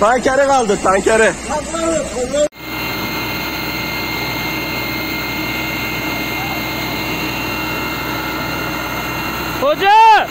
Tankeri kaldı tankeri. Hoca!